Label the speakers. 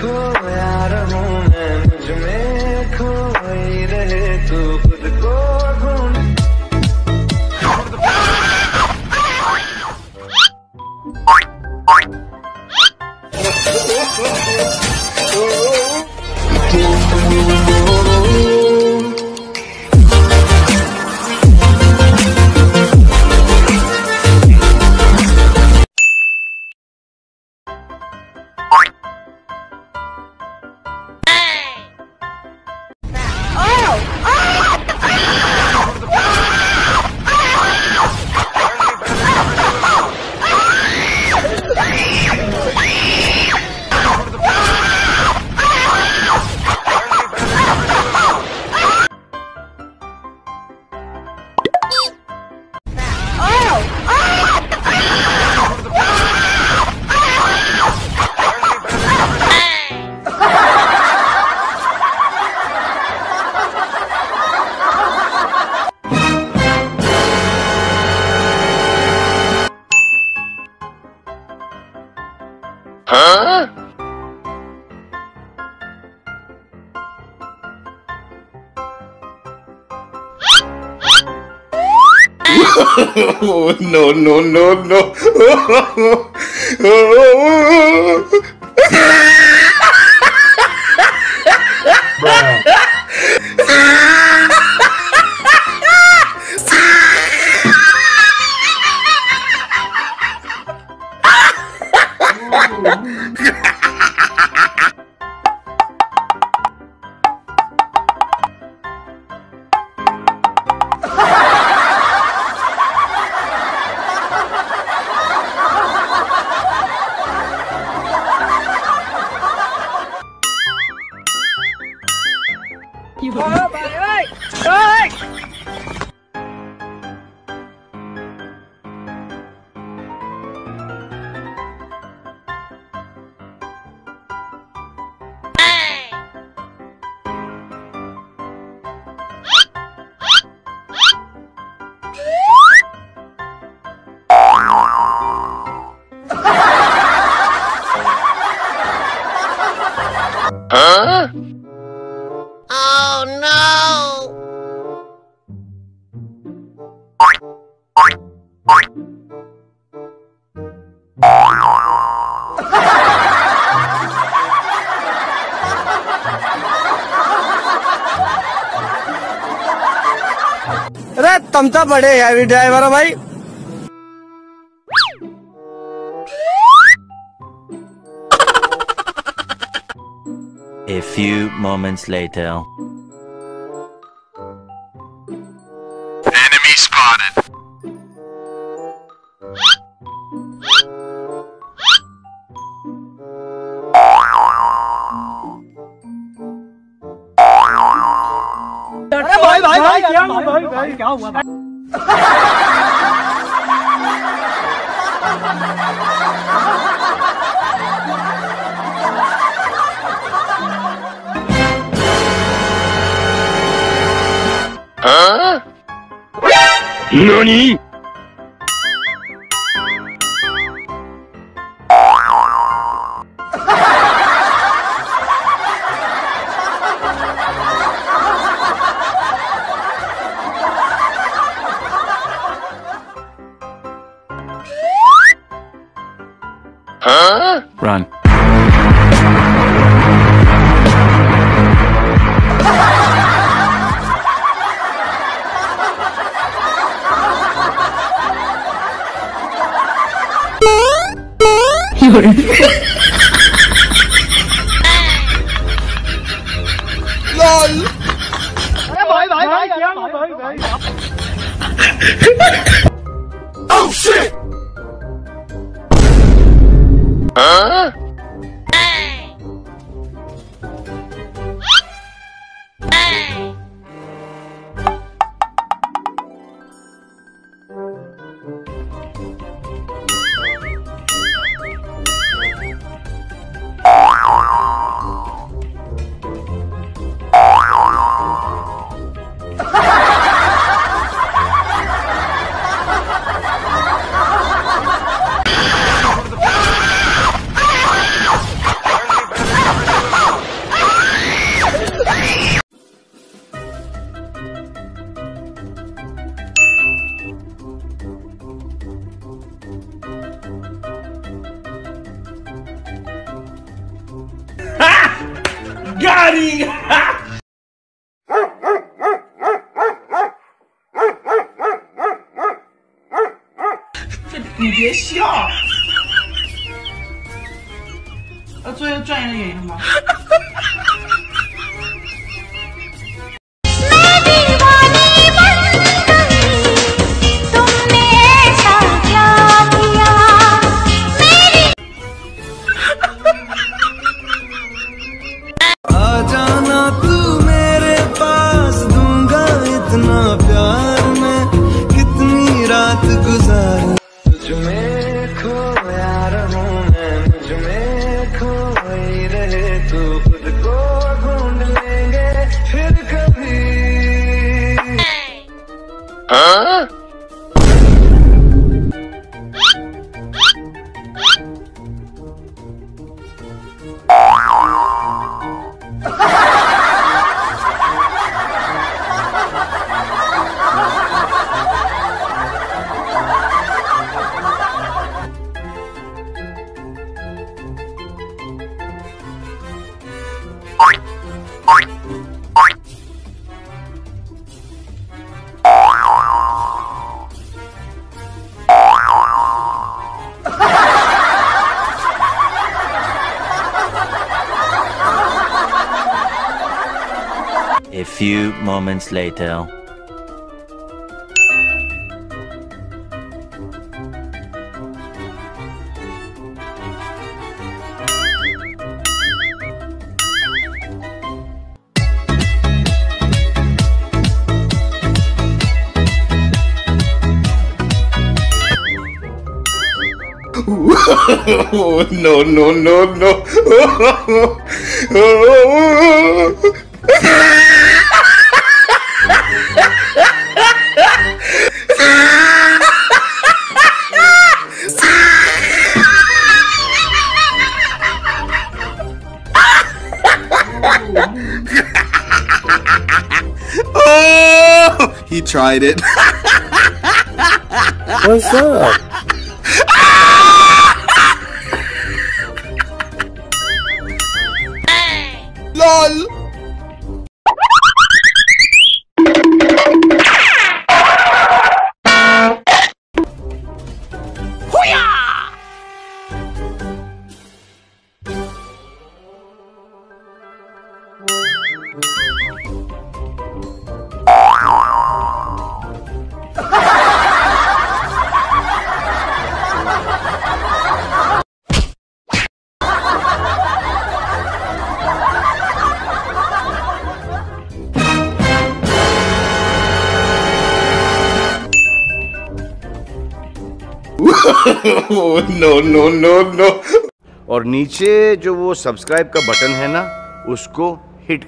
Speaker 1: खोया
Speaker 2: Oh, no, no, no, no.
Speaker 3: अरे तुम तो बड़े हैवी ड्राइवर हो भाई
Speaker 4: A few moments later.
Speaker 3: bởi chán bởi bởi chỗ qua Hả?
Speaker 2: Nani?
Speaker 4: rồi
Speaker 3: bởi bởi bởi bởi bởi Oh shit! Huh?
Speaker 1: 你别笑，要做一个专业的演员吗？
Speaker 4: Few moments later.
Speaker 2: No, no, no, no.
Speaker 5: he tried it.
Speaker 2: What's up?
Speaker 5: LOL.
Speaker 2: No no no no.
Speaker 6: और नीचे जो वो subscribe का button है ना, उसको hit कर